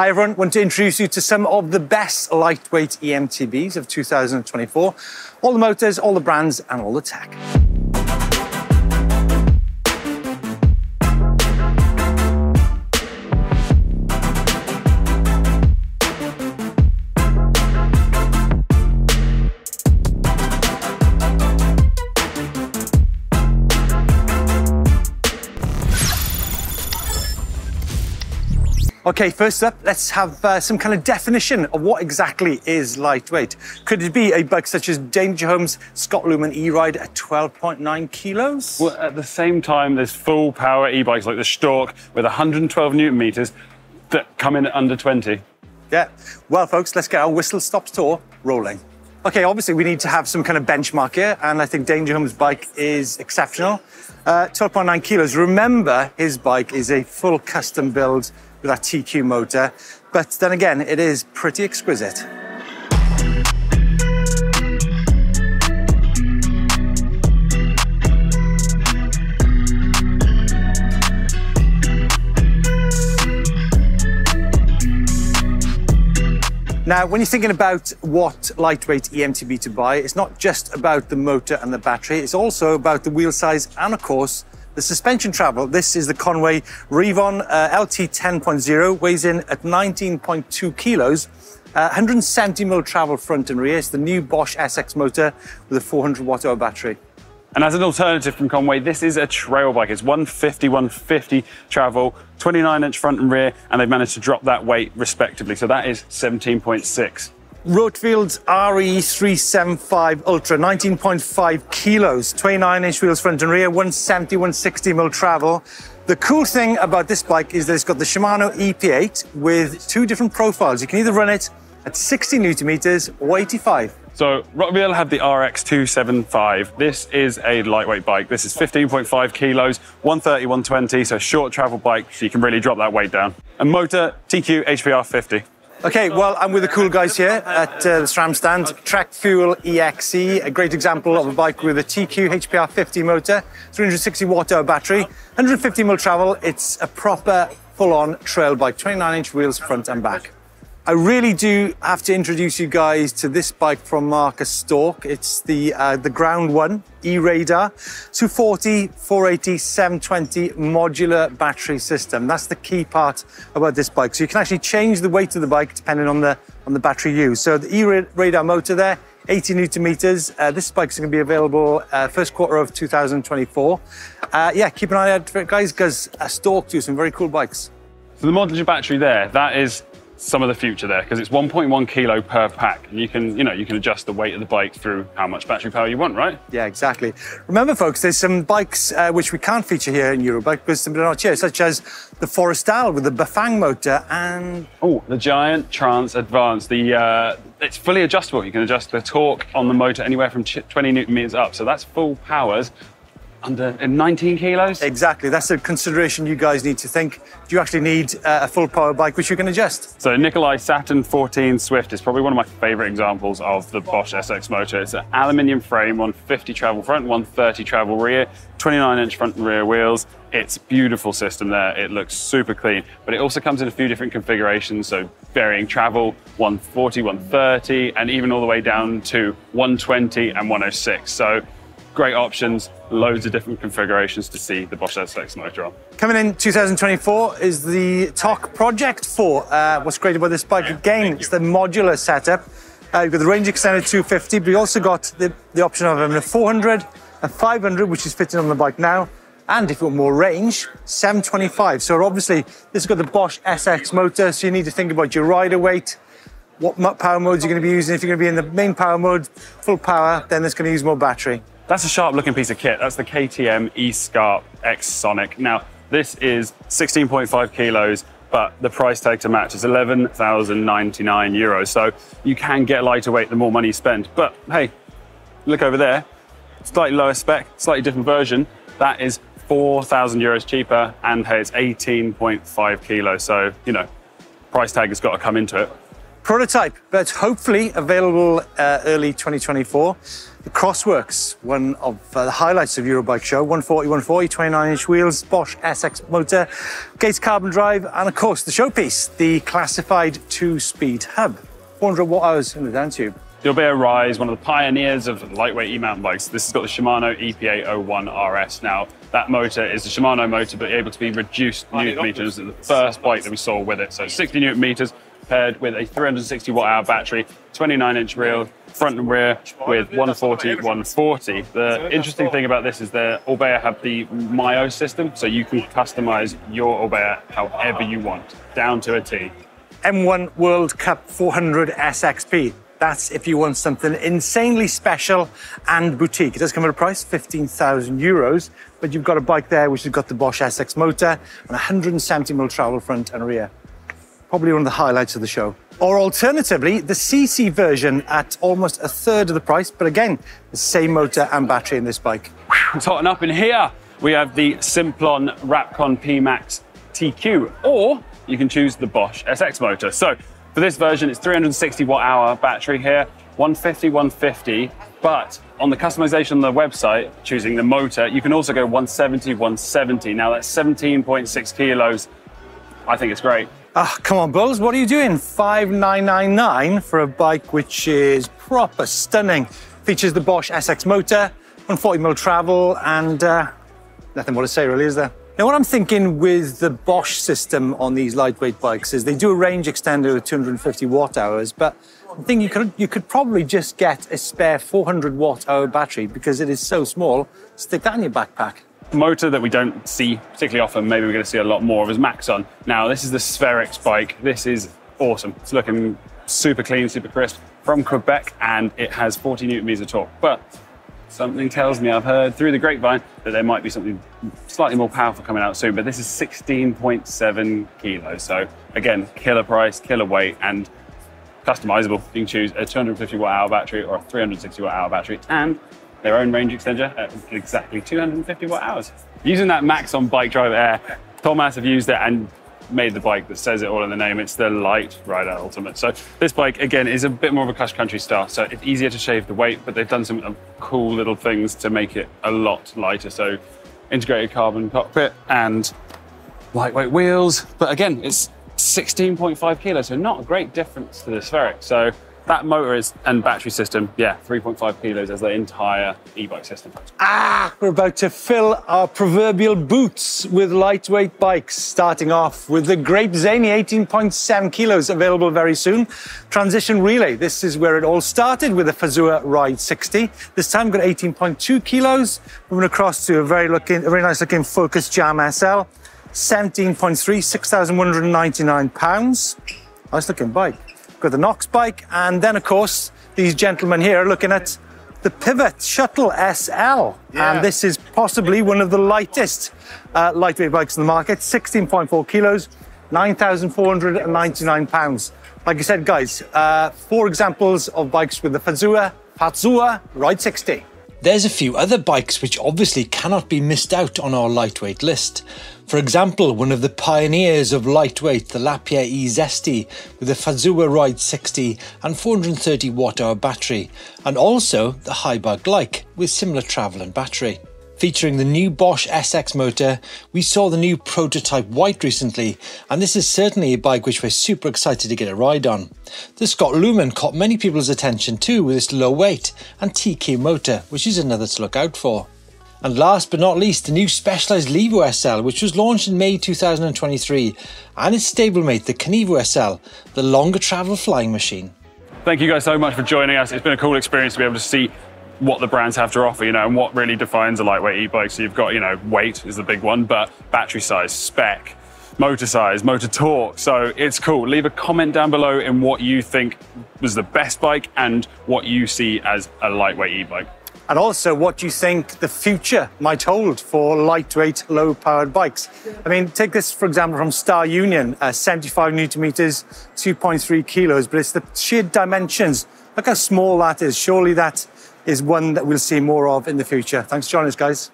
Hi everyone, want to introduce you to some of the best lightweight EMTBs of 2024. All the motors, all the brands, and all the tech. Okay, first up, let's have uh, some kind of definition of what exactly is lightweight. Could it be a bike such as Dangerholm's Scott Lumen E-Ride at 12.9 kilos? Well, at the same time, there's full power e-bikes like the Storck with 112 newton meters that come in at under 20. Yeah. Well, folks, let's get our whistle stop tour rolling. Okay, obviously we need to have some kind of benchmark here, and I think Dangerholm's bike is exceptional. Uh, 12.9 kilos. Remember, his bike is a full custom build with that TQ motor. But then again, it is pretty exquisite. Now, when you're thinking about what lightweight EMTB to buy, it's not just about the motor and the battery, it's also about the wheel size and, of course, the suspension travel, this is the Conway Ryvon uh, LT 10.0, weighs in at 19.2 kilos. Uh, 170 mil travel front and rear. It's the new Bosch SX motor with a 400 watt hour battery. And as an alternative from Conway, this is a trail bike. It's 150, 150 travel, 29 inch front and rear, and they've managed to drop that weight respectively. So that is 17.6. Rotwild's RE375 Ultra, 19.5 kilos, 29 inch wheels front and rear, 170, 160 mil travel. The cool thing about this bike is that it's got the Shimano EP8 with two different profiles. You can either run it at 60 newton meters or 85. So Rotwild have the RX275. This is a lightweight bike. This is 15.5 kilos, 130, 120, so short travel bike, so you can really drop that weight down. And motor TQ HPR 50. Okay, well, I'm with the cool guys here at uh, the SRAM stand. Trek Fuel EXE, a great example of a bike with a TQ HPR 50 motor, 360 watt hour battery, 150 mil travel. It's a proper full-on trail bike, 29 inch wheels front and back. I really do have to introduce you guys to this bike from Markus Storck. It's the uh, the Ground One E-Radar 240, 480, 720 modular battery system. That's the key part about this bike. So you can actually change the weight of the bike depending on the on the battery used. So the E-Radar motor there, 80 newton meters. Uh, this bike's going to be available uh, first quarter of 2024. Uh, yeah, keep an eye out for it, guys, because uh, Storck do some very cool bikes. So the modular battery there, that is some of the future there because it's 1.1 kilo per pack and you can you know you can adjust the weight of the bike through how much battery power you want right? Yeah exactly. Remember folks there's some bikes uh, which we can't feature here in eurobike because they're not here such as the Forestal with the bafang motor and oh the giant Trance advance the uh, it's fully adjustable. You can adjust the torque on the motor anywhere from 20 newton meters up. So that's full powers under 19 kilos? Exactly. That's a consideration you guys need to think. Do you actually need uh, a full power bike which you can adjust? So Nicolai Saturn 14 Swift is probably one of my favorite examples of the Bosch SX motor. It's an aluminium frame, 150 travel front, 130 travel rear, 29 inch front and rear wheels. It's a beautiful system there. It looks super clean, but it also comes in a few different configurations. So varying travel, 140, 130, and even all the way down to 120 and 106. So great options, loads of different configurations to see the Bosch SX motor on. Coming in 2024 is the Thok Project 4. Uh, what's great about this bike, again, it's the modular setup. Uh, you've got the range extended 250, but you also got the, the option of having a 400, a 500, which is fitting on the bike now, and if you want more range, 725. So obviously, this has got the Bosch SX motor, so you need to think about your rider weight, what power modes you're going to be using. If you're going to be in the main power mode, full power, then it's going to use more battery. That's a sharp looking piece of kit. That's the KTM E-Scarp X Sonic. Now, this is 16.5 kilos, but the price tag to match is 11,099 euros. So you can get lighter weight the more money you spend. But hey, look over there, slightly lower spec, slightly different version. That is 4,000 euros cheaper, and hey, it's 18.5 kilos. So, you know, price tag has got to come into it. Prototype, but hopefully available uh, early 2024. The CrossWorx, one of uh, the highlights of Eurobike Show, 140, 140, 29 inch wheels, Bosch SX motor, Gates carbon drive, and of course the showpiece, the classified two speed hub. 400 watt hours in the down tube. Dilbert Rise, one of the pioneers of lightweight e-mountain bikes. This has got the Shimano EP8 01 RS. Now, that motor is the Shimano motor, but able to be reduced newton meters. The first bike that we saw with it. So 60 newton meters paired with a 360 watt hour battery, 29 inch reel, front and rear with 140, 140. The interesting thing about this is that Orbea have the Myo system, so you can customize your Orbea however you want, down to a T. M1 World Cup 400 SXP. That's if you want something insanely special and boutique. It does come at a price, 15,000 euros, but you've got a bike there which has got the Bosch SX motor and 170 mm travel front and rear. Probably one of the highlights of the show. Or alternatively, the CC version at almost a third of the price, but again, the same motor and battery in this bike. It's hot up in here. We have the Simplon Rapcon P-Max TQ, or you can choose the Bosch SX motor. So for this version, it's 360 watt hour battery here, 150, 150. But on the customization on the website, choosing the motor, you can also go 170, 170. Now that's 17.6 kilos. I think it's great. Ah, come on, Bulls, what are you doing? 5999 for a bike which is proper stunning. Features the Bosch SX motor, 140mm travel, and uh, nothing more to say, really, is there? Now, what I'm thinking with the Bosch system on these lightweight bikes is they do a range extender with 250 watt hours, but I think you could, you could probably just get a spare 400 watt hour battery because it is so small. Stick that in your backpack. Motor that we don't see particularly often, maybe we're going to see a lot more of, is Maxon. Now, this is the Spherik bike. This is awesome. It's looking super clean, super crisp from Quebec, and it has 40 newton meters of torque. But Something tells me I've heard through the grapevine that there might be something slightly more powerful coming out soon, but this is 16.7 kilos. So again, killer price, killer weight, and customizable. You can choose a 250 watt hour battery or a 360 watt hour battery and their own range extender at exactly 250 watt hours. Using that Maxon Bike Drive Air, Thömus have used it and made the bike that says it all in the name. It's the Light Rider Ultimate. So this bike, again, is a bit more of a cross country style. So it's easier to shave the weight, but they've done some cool little things to make it a lot lighter. So integrated carbon cockpit and lightweight wheels. But again, it's 16.5 kilos, so not a great difference to the Spherik. So that motor is and battery system, yeah, 3.5 kilos as the entire e-bike system. Ah, we're about to fill our proverbial boots with lightweight bikes, starting off with the Greyp Zaney 18.7 kilos, available very soon. Transition Relay, this is where it all started with the Fazua Ride 60. This time got 18.2 kilos, moving across to a very looking, a very nice looking Focus Jam SL. 17.3, 6,199 pounds. Nice looking bike got the Knox bike, and then of course these gentlemen here are looking at the Pivot Shuttle SL, yeah. and this is possibly one of the lightest uh, lightweight bikes in the market, 16.4 kilos, 9,499 pounds. Like I said, guys, uh, four examples of bikes with the Fazua, Fazua Ride 60. There's a few other bikes which obviously cannot be missed out on our lightweight list. For example, one of the pioneers of lightweight, the Lapierre E Zesty, with a Fazua Ride 60 and 430 watt hour battery, and also the Haibike Lyke with similar travel and battery. Featuring the new Bosch SX motor, we saw the new prototype white recently, and this is certainly a bike which we're super excited to get a ride on. The Scott Lumen caught many people's attention too with its low weight and TQ motor, which is another to look out for. And last but not least, the new Specialized Levo SL, which was launched in May 2023, and its stablemate, the Kenevo SL, the longer travel flying machine. Thank you guys so much for joining us. It's been a cool experience to be able to see what the brands have to offer, you know, and what really defines a lightweight e-bike. So you've got, you know, weight is the big one, but battery size, spec, motor size, motor torque. So it's cool. Leave a comment down below in what you think was the best bike and what you see as a lightweight e-bike. And also what do you think the future might hold for lightweight, low-powered bikes. I mean, take this, for example, from Star Union, uh, 75 newton meters, 2.3 kilos, but it's the sheer dimensions. Look how small that is. Surely that is one that we'll see more of in the future. Thanks for joining us, guys.